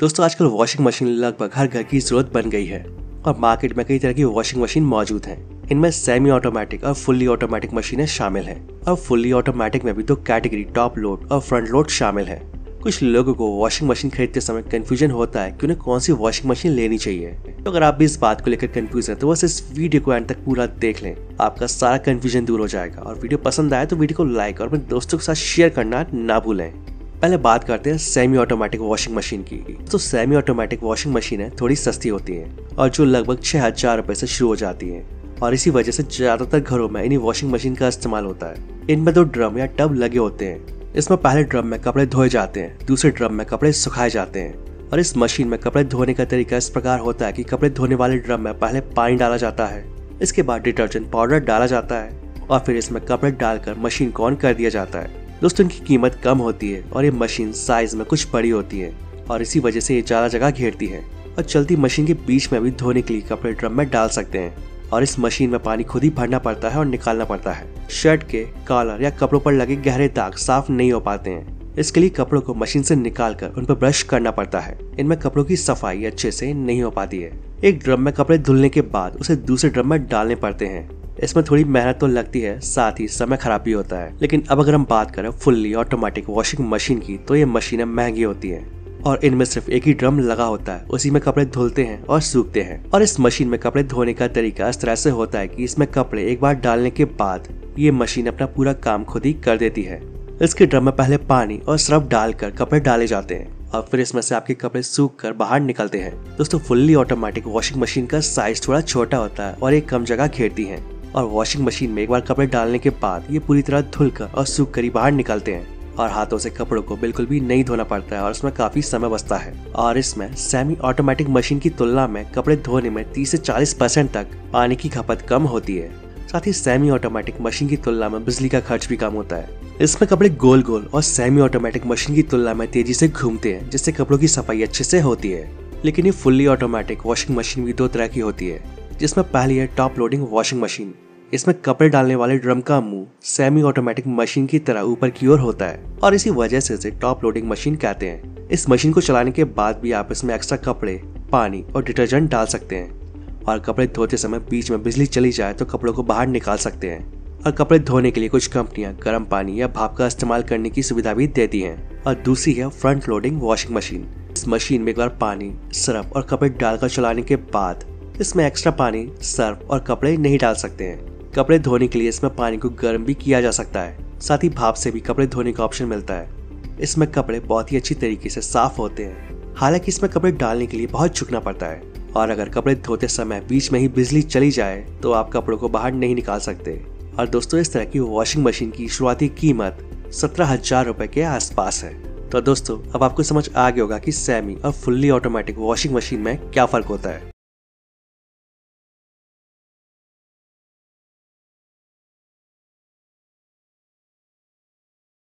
दोस्तों, आजकल washing machine लगभग हर घर की ज़रूरत बन गई है और मार्केट में कई तरह की वॉशिंग मशीन मौजूद हैं। इनमें सेमी ऑटोमेटिक और फुल्ली ऑटोमेटिक मशीनें शामिल हैं। और फुल्ली ऑटोमेटिक में भी दो कैटेगरी टॉप लोड और फ्रंट लोड शामिल है। कुछ लोगों को वॉशिंग मशीन खरीदते समय कंफ्यूजन होता है कि उन्हें कौन सी वॉशिंग मशीन लेनी चाहिए। तो अगर आप भी इस बात को लेकर कंफ्यूज हैं तो बस इस वीडियो को एंड तक पूरा देख लें। आपका सारा कंफ्यूजन दूर हो जाएगा और वीडियो पसंद आए तो वीडियो को लाइक और अपने दोस्तों के साथ शेयर करना ना भूलें। पहले बात करते हैं सेमी ऑटोमेटिक वॉशिंग मशीन की। तो सेमी ऑटोमेटिक वॉशिंग मशीनें थोड़ी सस्ती होती हैं और जो लगभग छह हज़ार रुपए से शुरू हो जाती हैं। और इसी वजह से ज़्यादातर घरों में इन्हीं वॉशिंग मशीन का इस्तेमाल होता है। इनमें दो ड्रम या टब लगे होते हैं। इसमें पहले ड्रम में कपड़े धोए जाते हैं, दूसरे ड्रम में कपड़े सुखाए जाते हैं। और इस मशीन में कपड़े धोने का तरीका इस प्रकार होता है कि कपड़े धोने वाले ड्रम में पहले पानी डाला जाता है, इसके बाद डिटर्जेंट पाउडर डाला जाता है और फिर इसमें कपड़े डालकर मशीन को ऑन कर दिया जाता है। दोस्तों, इनकी कीमत कम होती है और ये मशीन साइज़ में कुछ बड़ी होती है और इसी वजह से ये ज़्यादा जगह घेरती है। और चलती मशीन के बीच में भी धोने के लिए कपड़े ड्रम में डाल सकते हैं और इस मशीन में पानी खुद ही भरना पड़ता है और निकालना पड़ता है। शर्ट के कॉलर या कपड़ों पर लगे गहरे दाग साफ़ नहीं हो पाते हैं। इसके लिए कपड़ों को मशीन से निकाल कर उन पर ब्रश करना पड़ता है। इनमें कपड़ों की सफ़ाई अच्छे से नहीं हो पाती है। एक ड्रम में कपड़े धुलने के बाद उसे दूसरे ड्रम में डालने पड़ते हैं। इसमें थोड़ी मेहनत तो लगती है, साथ ही समय खराब भी होता है। लेकिन अब अगर हम बात करें फुल्ली ऑटोमेटिक वॉशिंग मशीन की तो ये मशीनें महँगी होती हैं। और इनमें सिर्फ़ एक ही ड्रम लगा होता है, उसी में कपड़े धुलते हैं और सूखते हैं। और इस मशीन में कपड़े धोने का तरीका इस तरह से होता है कि इसमें कपड़े एक बार डालने के बाद ये मशीन अपना पूरा काम खुद ही कर देती है। इसके ड्रम में पहले पानी और सर्फ डालकर कपड़े डाले जाते हैं और फिर इसमें से आपके कपड़े सूख कर बाहर निकलते हैं। दोस्तों, फुल्ली ऑटोमेटिक वॉशिंग मशीन का साइज़ थोड़ा छोटा होता है और एक कम जगह घेरती है। और वॉशिंग मशीन में एक बार कपड़े डालने के बाद ये पूरी तरह धुलकर और सूख कर बाहर निकलते हैं। और हाथों से कपड़ों को बिल्कुल भी नहीं धोना पड़ता है और इसमें काफ़ी समय बचता है। और इसमें सेमी ऑटोमेटिक मशीन की तुलना में कपड़े धोने में 30 से 40 परसेंट तक पानी की खपत कम होती है। साथ ही सेमी ऑटोमेटिक मशीन की तुलना में बिजली का खर्च भी कम होता है। इसमें कपड़े गोल गोल और सेमी ऑटोमेटिक मशीन की तुलना में तेज़ी से घूमते हैं, जिससे कपड़ों की सफ़ाई अच्छे से होती है। लेकिन ये फुल्ली ऑटोमेटिक वॉशिंग मशीन भी दो तरह की होती है। जिसमें पहली है टॉप लोडिंग वॉशिंग मशीन इसमें कपड़े डालने वाले ड्रम का मुँह सेमी ऑटोमेटिक मशीन की तरह ऊपर की ओर होता है और इसी वजह से इसे टॉप लोडिंग मशीन कहते हैं। इस मशीन को चलाने के बाद भी आप इसमें एक्स्ट्रा कपड़े, पानी और डिटर्जेंट डाल सकते हैं और कपड़े धोते समय बीच में बिजली चली जाए तो कपड़ों को बाहर निकाल सकते हैं और कपड़े धोने के लिए कुछ कंपनियाँ गर्म पानी या भाप का इस्तेमाल करने की सुविधा भी देती हैं। और दूसरी है फ्रंट लोडिंग वॉशिंग मशीन इस मशीन में एक बार पानी, सरफ और कपड़े डालकर चलाने के बाद इसमें एक्स्ट्रा पानी, सर्फ और कपड़े नहीं डाल सकते हैं। कपड़े धोने के लिए इसमें पानी को गर्म भी किया जा सकता है। साथ ही भाप से भी कपड़े धोने का ऑप्शन मिलता है। इसमें कपड़े बहुत ही अच्छी तरीके से साफ़ होते हैं। हालाँकि इसमें कपड़े डालने के लिए बहुत झुकना पड़ता है और अगर कपड़े धोते समय बीच में ही बिजली चली जाए तो आप कपड़ों को बाहर नहीं निकाल सकते। और दोस्तों, इस तरह की वॉशिंग मशीन की शुरुआती कीमत सत्रह हज़ार रुपए के आसपास है। तो दोस्तों, अब आपको समझ आ गया होगा कि सेमी और फुल्ली ऑटोमेटिक वॉशिंग मशीन में क्या फ़र्क होता है।